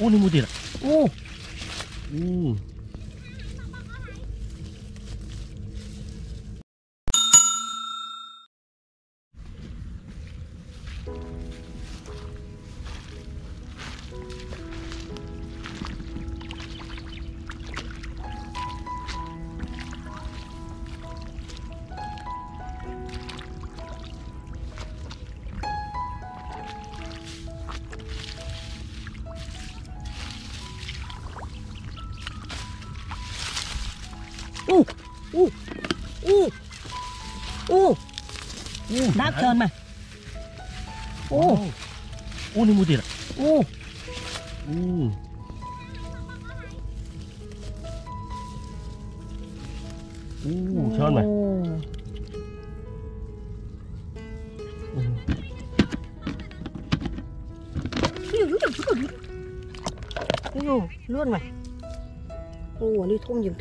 ô ni mua tiền à โอ้ ừ ô ô ô ô đáp trơn mà ô ô ô ni mua tiền à ừ ừ sơn mày ừ. Ôi luôn mày Ô, đi thôm nhiều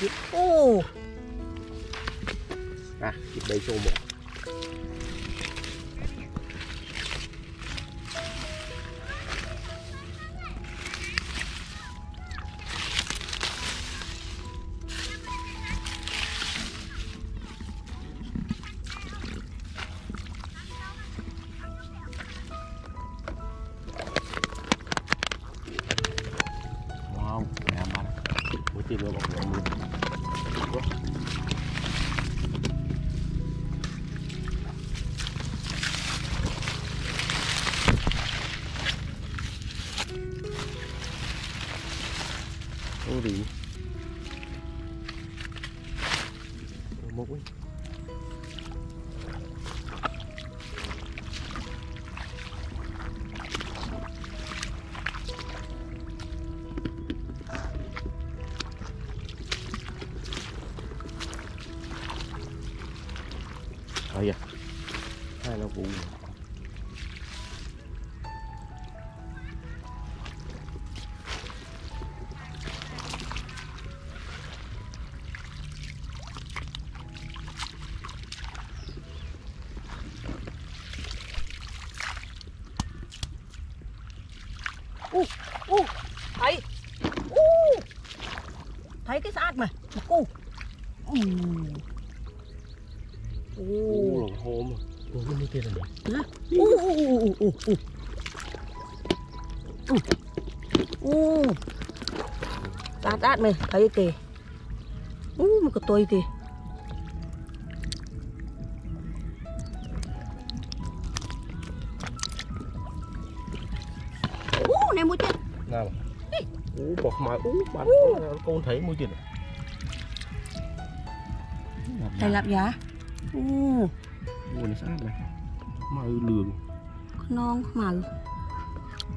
kỳ Ô, ô, à kịp đây cho một. Vị mũi. Một quá Ờ dạ Hai nó vụ u u thấy. U. Thấy cái sát mà u u u. Ô, là hôm u. U mới kia rồi u u u u. U. U. U sát sát mày, thấy kìa. U mà có tôi kìa. Bọt mày Ô bạn con thấy mua tiền à? Thầy lạp giá Ô, Ô nó sát này. Mà lường. Con non mà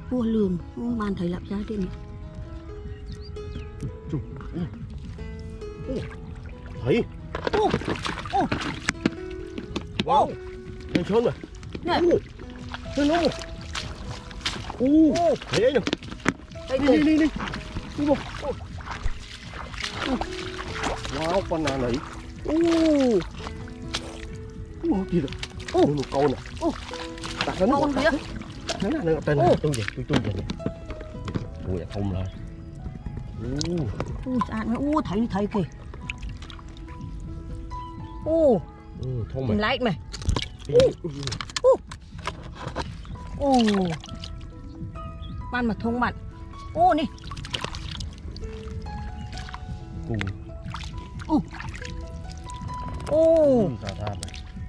Vua lường, Ô, bàn thầy lạp giá đi này Thấy? Wow Thấy sơn mà Nè. Ô Thấy nó. Ô Thấy đấy nè đây Đi đi đi đi nào này Ô, Ô kìa. Ô. Ô một câu nè. Ô. Đặt nó con kìa Nó là nó tên Ô. này tôi về tôi tôi về Ui dạ không rồi Ô. Ô, sát mà, ô, thấy thấy kìa. Ô, Ừ, thông mày. Like mày. Ừ. Ô. Bạn mà thông bạn. Ô nè Cùng Ô. Mày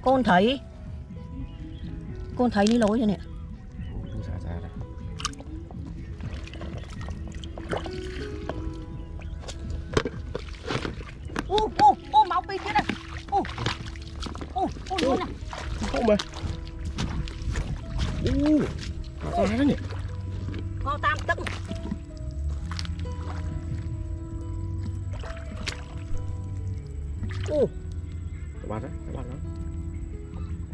Con thấy. Con thấy đi lối rồi nè. Ô ô ô máu bên kia này. Ô. Ô ô luôn này Không mày. Ô. Xa đấy nhỉ Có tam tấc ô. Các bạn đấy các bạn đó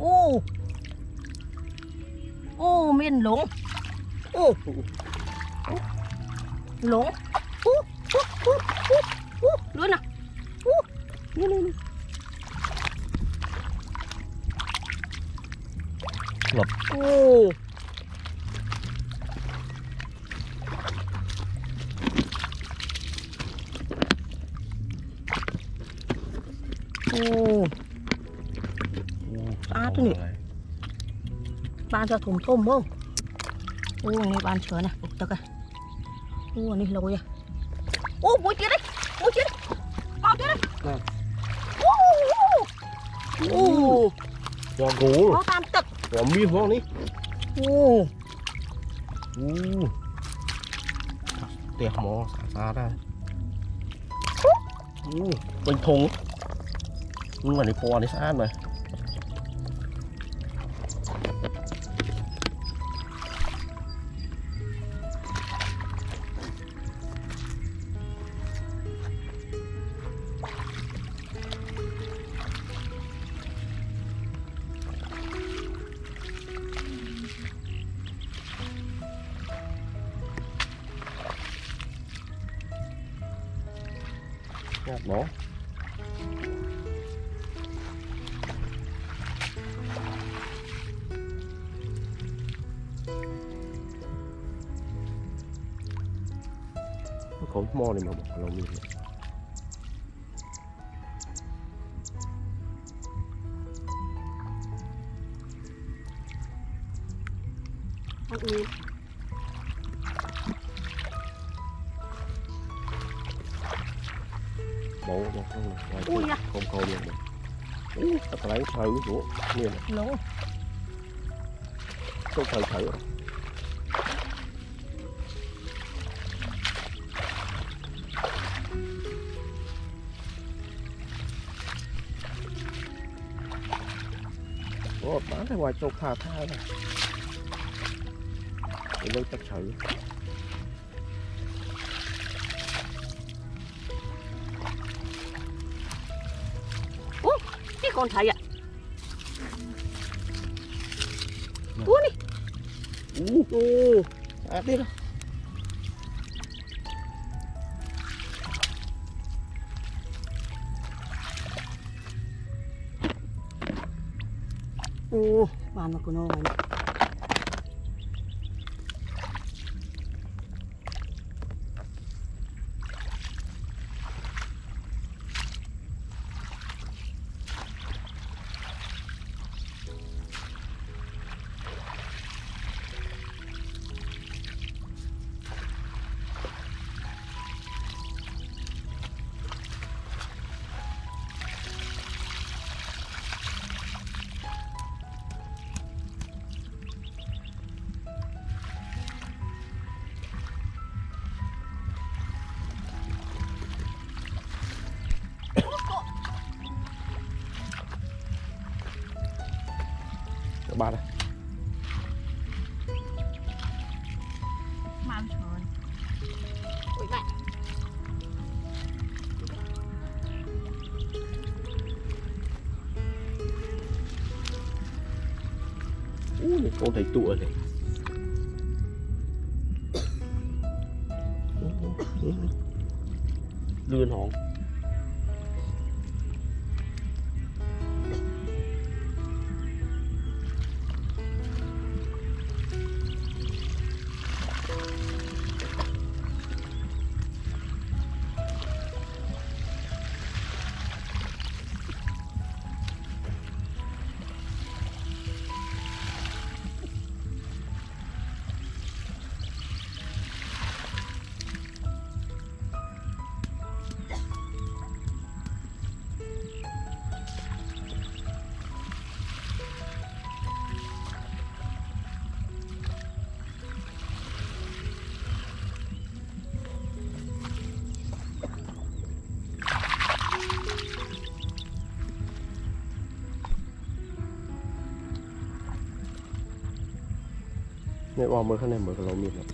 ô. Ô miên lúng ô. Lúng luôn nào. Lên lên lập. Ô. บ้านจะถมท่มบ่โอ้อันนี้บ้านเชิญนะปุ๊กตะกะโอ้อันนี้เราอ่ะโอ้บุยเจี๊ยดบุยเจี๊ยดเปล่าเจี๊ยดโอ้โอ้ วางกู เขาตามตึก วางมีดวางนี่ โอ้ อู้เตะหมอสาสาได้อู้เป็นธงมึงอันนี้ปอนี่สะอาดเลย Dạ, nhạt nó nó có mò này mà bỏ lòng mình Ui kia, da. không câu được. Này Ui, ta lấy thử của liền โล không thử thử. Ủa, bán ra ngoài chục thà thai này. Để lấy tập thử con thấy ạ. Tua đi Uh, uh, à, tiếp đâu Ồ, bàn mà của nó này. បាទមកច្រើនអុយបាក់អូនេះកូនតែទួទេលឿនហង เนี่ยว่ามือข้างในเหมือนกับเรามีดลย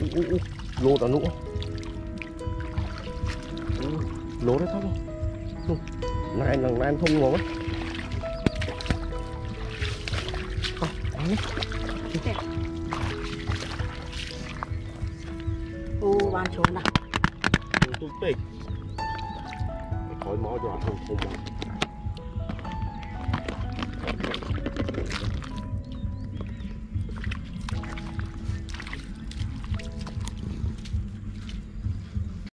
u u lô tao nữa U, lô đấy thông Ừ, này lần này thông ngon á À, ô ban chỗ nào. Tôi tích cái khói máu cho không không